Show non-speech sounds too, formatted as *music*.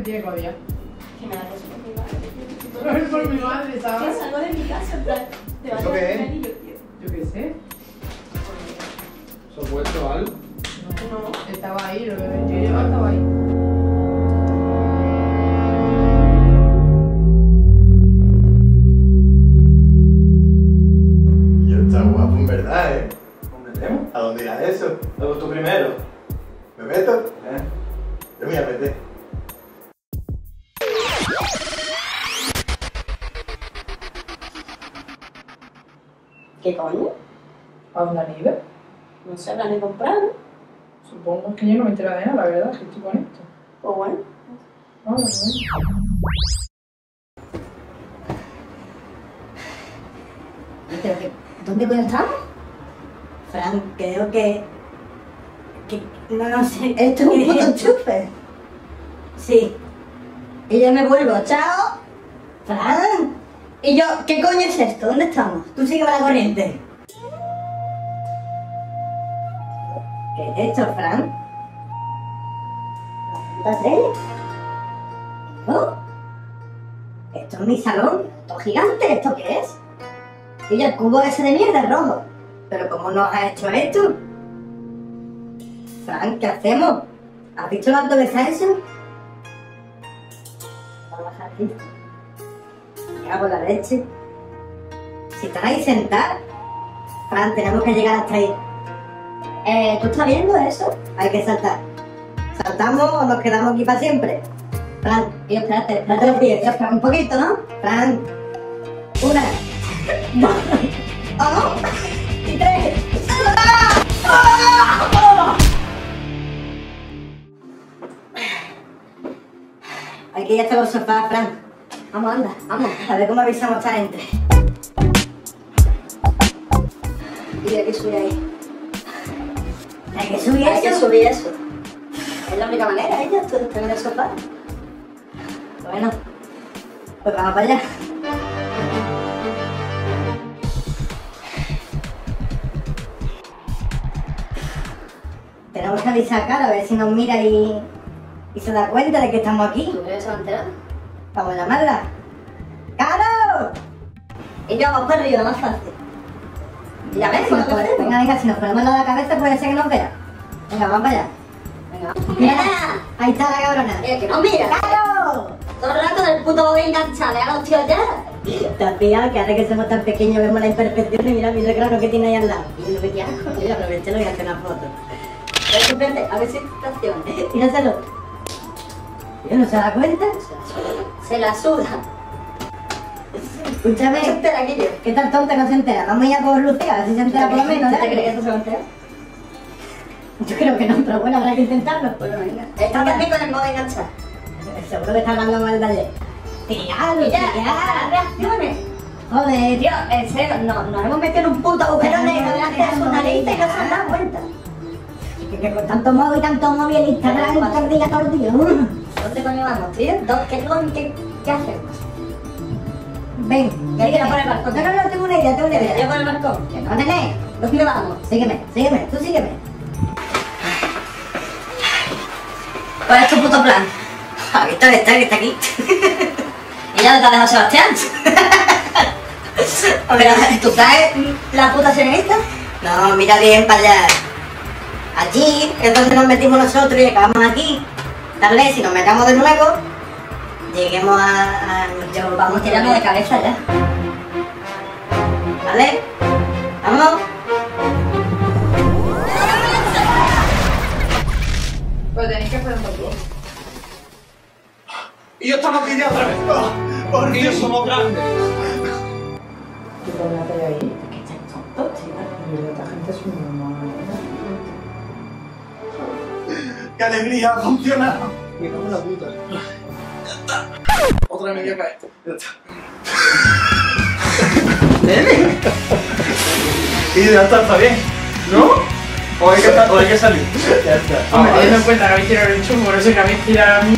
me tiene que odiar. Que me da por mi madre. *laughs* Por mi madre, Yo ¿sabes? salgo de mi casa, en plan, te vas ¿Eso a es? un anillo, tío. Yo qué sé. ¿Se ha puesto algo? No. Estaba ahí, lo que yo llevaba estaba ahí. Yo está guapo en verdad, ¿eh? ¿A dónde irá eso? Luego tú primero. ¿Me meto? ¿Eh? Yo me voy a meter. ¿Qué coño? ¿A dónde han ido? No se habrán de comprar, ¿no? Supongo que yo no me entero de nada, la verdad, que estoy con esto. Pues bueno. Ah, bueno. ¿Pero qué? ¿Dónde coño estamos? Fran, creo que... que... No, no sé. Esto es un *laughs* puto enchufe. Sí. Y yo me vuelvo, chao. Fran. Y yo, ¿qué coño es esto? ¿Dónde estamos? Tú sígueme la corriente. ¿Qué es esto, Fran? ¿La? ¿Esto? Es mi salón. Esto es gigante. ¿Esto qué es? Y yo, el cubo ese de mierda rojo. ¿Pero cómo nos has hecho esto? Fran, ¿qué hacemos? ¿Has visto que está eso? Vamos a bajar aquí. Me cago en la leche. Si estás ahí sentada, Fran, tenemos que llegar hasta ahí. Eh, ¿tú estás viendo eso? Hay que saltar. ¿Saltamos o nos quedamos aquí para siempre? Fran, y espérate, espérate los pies, un poquito, ¿no? Fran, una, Aquí ya están los sofás, Fran. Vamos, anda, vamos, a ver cómo avisamos a esta gente. Y hay que subir ahí. Hay que subir Hay que eso. subir eso. Es la única manera, ellos, tú estás en el sofá. Bueno, pues vamos para allá. Tenemos que avisar a Cara a ver si nos mira y, y se da cuenta de que estamos aquí. ¿Tú crees que se va a enterar? Vamos a llamarla. ¡Caro! Y yo vamos para arriba, más fácil. Ya ves, Si nos ¿cómo pone- venga, venga, si nos ponemos la de la cabeza puede ser que nos vea. Venga, vamos para allá. Venga. Mira, ahí está la cabrona. Que no mira. ¡Caro! Todo el rato del puto móvil enganchado, a los tíos ya. ¿Te has pillado que ahora que somos tan pequeños vemos la imperfección y mira, mira claro que tiene ahí al lado? Y lo que quieras. Mira, aproveché, le voy a hacer una foto. A ver si estación. Míraselo. *laughs* ¿Yo no se da cuenta? Se la suda. Escúchame, se entera. ¿qué tal tonta no se entera? Vamos a ir a por Lucía, a ver si se entera por lo menos, ¿Te crees que ¿eh? eso se va a enterar? Yo creo que no, pero bueno, habrá que intentarlo. Bueno, venga. Está también con el móvil enganchado. Seguro que está hablando mal de ayer. Y ya, las reacciones. Joder, Tío, en serio, no, nos hemos metido en un puto agujero negro delante de su nariz y no se han dado cuenta. que, con tanto móvil, tanto móvil, Instagram, todo el día, todo el día. Uh. ¿Dónde coño vamos, tío? ¿Dó- ¿Qué, coño- qué, qué hacemos? Ven, Que hay que ir a por el balcón. No, no, no, tengo una idea, tengo una Yo idea. por el balcón. No, nene, ¿Dónde vamos? sígueme, sígueme, tú sígueme. ¿Cuál es tu puto plan? *laughs* ¿Has visto está, que está aquí? *laughs* ¿Y ya te ha dejado Sebastián? *laughs* Pero, ¿tú traes la puta serenita? No, mira bien para allá. Allí es donde nos metimos nosotros y acabamos aquí. Tal vez si nos metamos de nuevo, lleguemos a... a Yo, vamos tirando de cabeza ya. ¿Vale? ¡Vamos! Pues tenéis que hacer un poquito. Y yo estamos aquí ya otra vez. Por Porque ellos fin. somos grandes. ¿Qué la ahí? ¿Qué estáis tontos, tío? Y Esta gente es un normal. ¡Qué alegría! ¡Ha funcionado! Me cago en la puta. Otra vez me voy a caer. Ya está. Y ya está, está bien. ¿No? O hay que, o hay que salir. Ya está. Hombre, teniendo en cuenta que habéis tirado el chumbo, no sé que habéis tirado a mí.